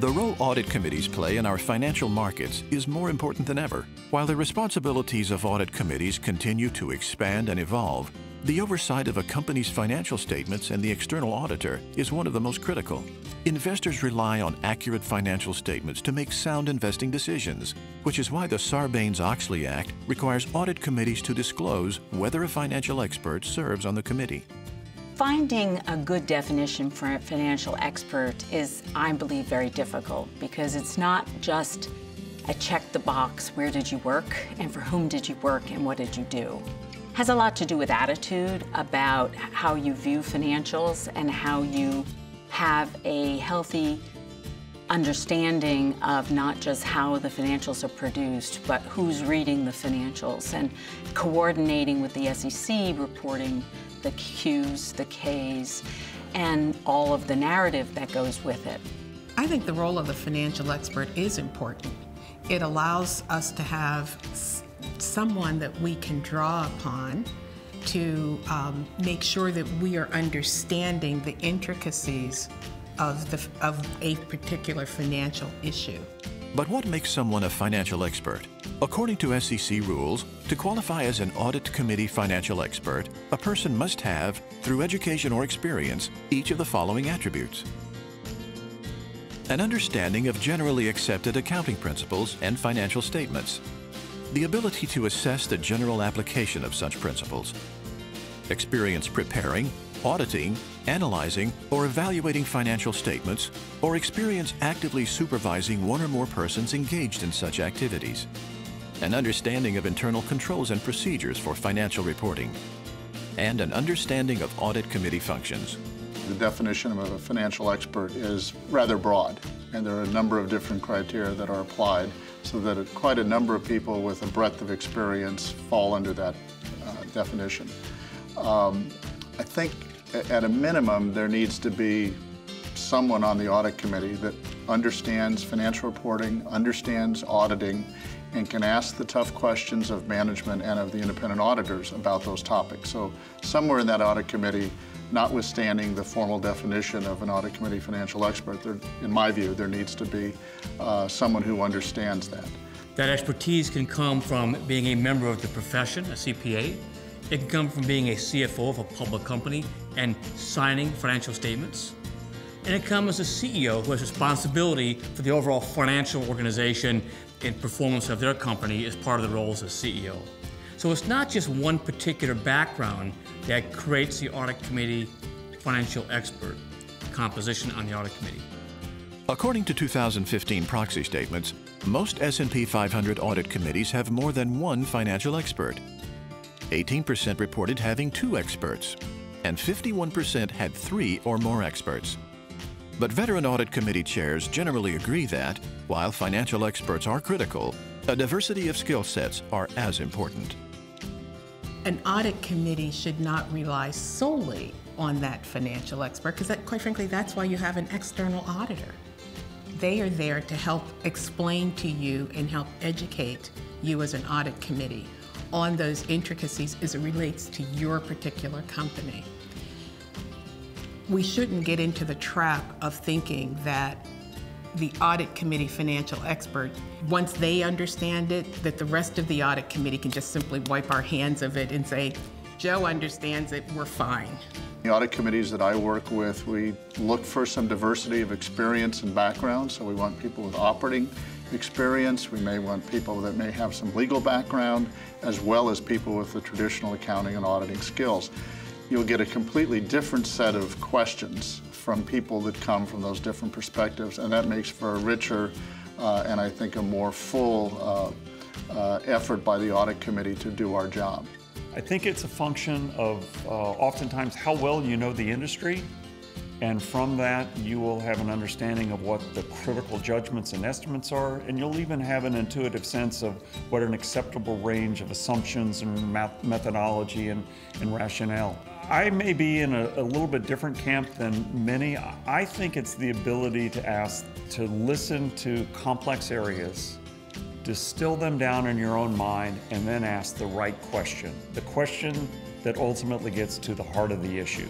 The role audit committees play in our financial markets is more important than ever. While the responsibilities of audit committees continue to expand and evolve, the oversight of a company's financial statements and the external auditor is one of the most critical. Investors rely on accurate financial statements to make sound investing decisions, which is why the Sarbanes-Oxley Act requires audit committees to disclose whether a financial expert serves on the committee. Finding a good definition for a financial expert is, I believe, very difficult because it's not just a check the box, where did you work, and for whom did you work, and what did you do. Has a lot to do with attitude about how you view financials and how you have a healthy understanding of not just how the financials are produced, but who's reading the financials and coordinating with the SEC, reporting the Qs, the Ks, and all of the narrative that goes with it. I think the role of the financial expert is important. It allows us to have someone that we can draw upon to um, make sure that we are understanding the intricacies of, the, of a particular financial issue. But what makes someone a financial expert? According to SEC rules, to qualify as an audit committee financial expert, a person must have, through education or experience, each of the following attributes. An understanding of generally accepted accounting principles and financial statements. The ability to assess the general application of such principles. Experience preparing, auditing, analyzing, or evaluating financial statements, or experience actively supervising one or more persons engaged in such activities. An understanding of internal controls and procedures for financial reporting. And an understanding of audit committee functions. The definition of a financial expert is rather broad, and there are a number of different criteria that are applied so that quite a number of people with a breadth of experience fall under that uh, definition. Um, I think at a minimum, there needs to be someone on the audit committee that understands financial reporting, understands auditing, and can ask the tough questions of management and of the independent auditors about those topics. So somewhere in that audit committee, notwithstanding the formal definition of an audit committee financial expert, there, in my view, there needs to be uh, someone who understands that. That expertise can come from being a member of the profession, a CPA, it can come from being a CFO of a public company and signing financial statements. And it comes as a CEO who has responsibility for the overall financial organization and performance of their company as part of the roles as CEO. So it's not just one particular background that creates the audit committee financial expert composition on the audit committee. According to 2015 proxy statements, most S&P 500 audit committees have more than one financial expert. 18% reported having two experts, and 51% had three or more experts. But veteran audit committee chairs generally agree that, while financial experts are critical, a diversity of skill sets are as important. An audit committee should not rely solely on that financial expert, because quite frankly, that's why you have an external auditor. They are there to help explain to you and help educate you as an audit committee on those intricacies as it relates to your particular company. We shouldn't get into the trap of thinking that the audit committee financial expert, once they understand it, that the rest of the audit committee can just simply wipe our hands of it and say, Joe understands it, we're fine. The audit committees that I work with, we look for some diversity of experience and background. So we want people with operating experience. We may want people that may have some legal background, as well as people with the traditional accounting and auditing skills. You'll get a completely different set of questions from people that come from those different perspectives, and that makes for a richer uh, and I think a more full uh, uh, effort by the audit committee to do our job. I think it's a function of uh, oftentimes how well you know the industry and from that, you will have an understanding of what the critical judgments and estimates are, and you'll even have an intuitive sense of what an acceptable range of assumptions and methodology and, and rationale. I may be in a, a, little bit different camp than many. I think it's the ability to ask, to listen to complex areas, distill them down in your own mind, and then ask the right question. The question that ultimately gets to the heart of the issue.